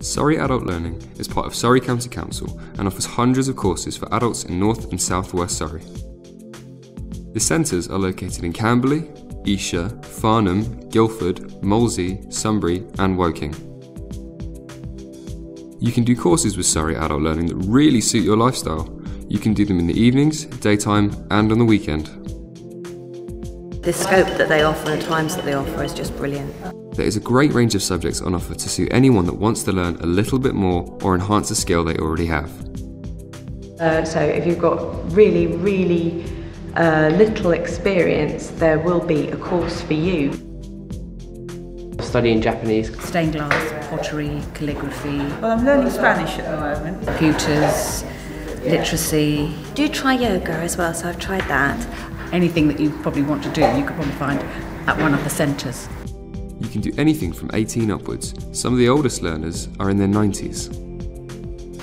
Surrey Adult Learning is part of Surrey County Council and offers hundreds of courses for adults in North and South West Surrey. The centres are located in Camberley, Esher, Farnham, Guildford, Molesey, Sunbury, and Woking. You can do courses with Surrey Adult Learning that really suit your lifestyle. You can do them in the evenings, daytime, and on the weekend. The scope that they offer and the times that they offer is just brilliant. There is a great range of subjects on offer to suit anyone that wants to learn a little bit more or enhance a skill they already have. Uh, so if you've got really, really uh, little experience, there will be a course for you. Studying Japanese. Stained glass, pottery, calligraphy. Well, I'm learning Spanish at the moment. Computers, literacy. Do try yoga as well, so I've tried that. Anything that you probably want to do, you could probably find at one of the centres. You can do anything from 18 upwards. Some of the oldest learners are in their 90s.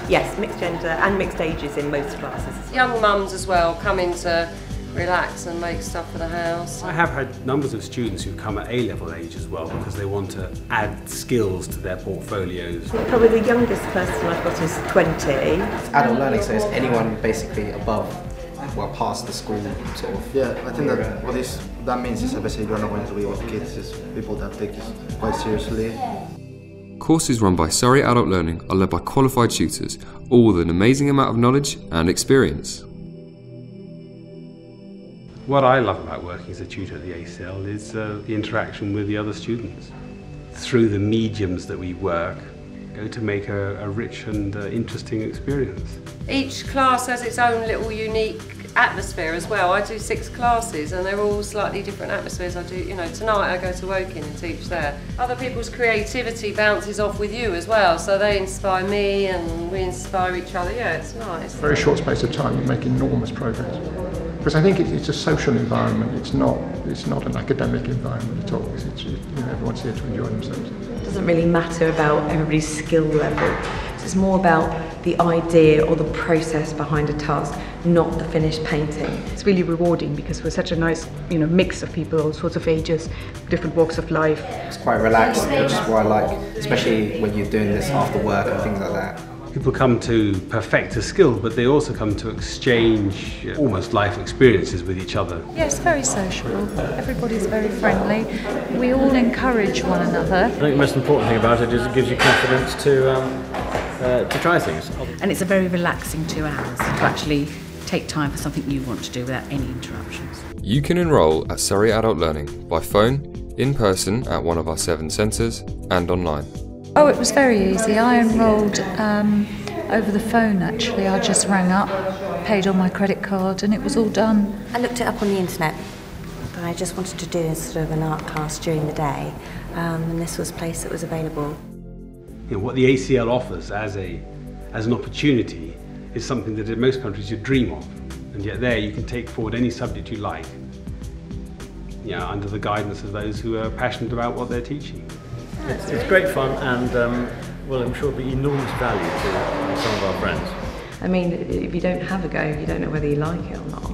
Yes, mixed gender and mixed ages in most classes. Young mums as well come in to relax and make stuff for the house. I have had numbers of students who come at A-level age as well because they want to add skills to their portfolios. Probably the youngest person I've got is 20. Adult learning, so it's anyone basically above, well, past the school sort of. Yeah, I think that what this that means is that basically you're not going to be with kids, it's people that take this quite seriously. Courses run by Surrey Adult Learning are led by qualified tutors, all with an amazing amount of knowledge and experience. What I love about working as a tutor at the ACL is uh, the interaction with the other students. Through the mediums that we work, go to make a, a rich and uh, interesting experience. Each class has its own little unique atmosphere as well. I do six classes and they're all slightly different atmospheres. I do, you know, tonight I go to Woking and teach there. Other people's creativity bounces off with you as well, so they inspire me and we inspire each other. Yeah, it's nice. Very short space of time, you make enormous progress. Because I think it's a social environment. It's not. It's not an academic environment at all. It's, it's, you know, everyone's here to enjoy themselves. It doesn't really matter about everybody's skill level. It's more about the idea or the process behind a task, not the finished painting. It's really rewarding because we're such a nice, you know, mix of people, all sorts of ages, different walks of life. It's quite relaxed, which is what I like, especially when you're doing this after work and things like that. People come to perfect a skill, but they also come to exchange almost life experiences with each other. Yeah, it's very sociable. Everybody's very friendly. We all encourage one another. I think the most important thing about it is it gives you confidence to um, uh, to try things. And it's a very relaxing two hours to actually take time for something you want to do without any interruptions. You can enrol at Surrey Adult Learning by phone, in person at one of our seven centres, and online. Oh, it was very easy. I enrolled um, over the phone actually. I just rang up, paid on my credit card, and it was all done. I looked it up on the internet, but I just wanted to do sort of an art class during the day, um, and this was a place that was available. You know, what the ACL offers as a as an opportunity is something that in most countries you dream of, and yet there you can take forward any subject you like. You know, under the guidance of those who are passionate about what they're teaching. It's, it's great fun and um, well, I'm sure it'll be enormous value to some of our friends. I mean, if you don't have a go, you don't know whether you like it or not.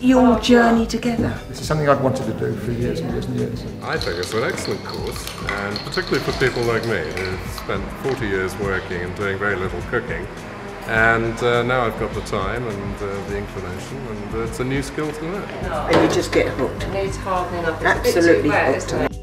Your journey together. This is something I've wanted to do for years and years and years. I think it's an excellent course, and particularly for people like me who've spent 40 years working and doing very little cooking. And uh, now I've got the time and uh, the inclination, and uh, it's a new skill to learn. And you just get hooked. It needs hardening up. It's Absolutely a bit too wet, hooked. isn't it?